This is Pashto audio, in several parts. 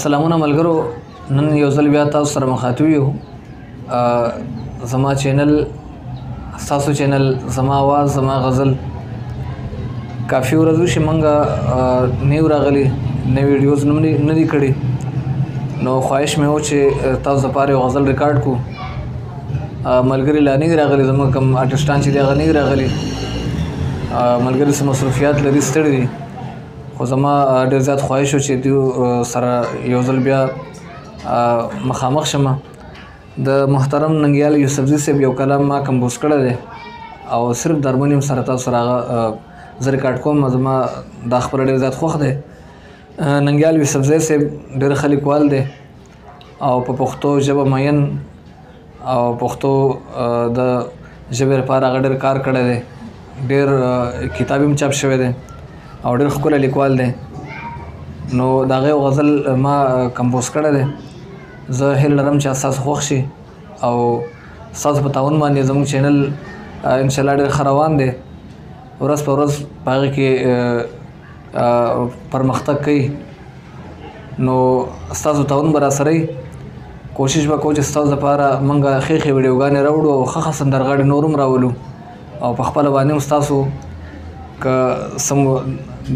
سلامونه ملګرو نن یو ځل بیا تاسو سره مخاطب یو زما چینل تاسو چینل زما आवाज زما غزل کافی ورځو شي مونږه نیو راغلی نو ویډیوز نو نه دی کړی نو خواهش مې و چې تاسو لپاره غزل ریکارډ کو ملګری لا نه راغلی زموږ کوم آرټسټان چې دی هغه نه راغلی ملګری سم مصروفیات لري ستړي دي خو زما ډېر زیات خواهش و چې دوی سره یو ځل بیا مخامخ شم د محترم ننګیال یوسفزي صاحب یو کلام ما کمپوز کړی دی او صرف د هارمونیم سره تاسو سره هغه زه ریکارډ کوم زما دا خپله ډېر زیات خوښ دی ننګیال یوسفزی صاحب ډېر ښه لیکوال دی او په پښتو ژبه مین او پښتو د ژبې لپاره هغه ډېر کار کړی دی ډېر کتاب هم چاپ شوی دی او ډېر ښکلی لیکوال دی نو د هغه یو غزل ما کمپوز کړی دی زه هیله لرم چې ستاسو خوښ شي او ستاسو په تعاون باندې زموږ چینل انشاءالله ډېر ښه روان دی ورځ په ورځ په هغه کې پرمختګ کوي نو ستاسو تعاون به را سره کوشش وکړو چې ستاسو لپاره موږ ښې ښې ویډیوګانې راوړو او ښه ښه سندرغاړي نور هم راولو او په خپله باندې هم ستاسو که سم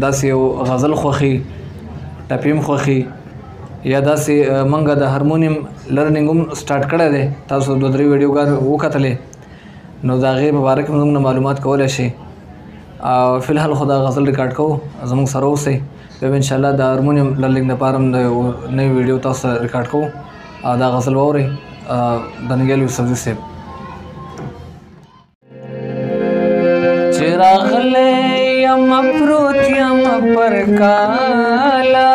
داسې یو غزل خوښي ټپي هم خوښي یا داسې موږ د هارمونیم لرننګ هم سټارټ کړی دی تاسو دوه درې ویډیوګانې وکتلې نو دا غي په باره کې موږ معلومات کولای شي او فل حال خدا غزل ریکارډ کو زموږ سره اوسه به ان شاء الله د هارمونیم لرلینګ لپاره د نوې ویډیو تاسو ریکارډ کو او دا غزل ووري د نګیل یوسفزي صاحب چراغله یم پروت یم پر کالا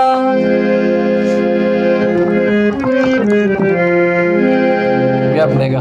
بیا پرېږه